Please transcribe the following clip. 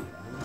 Mm-hmm.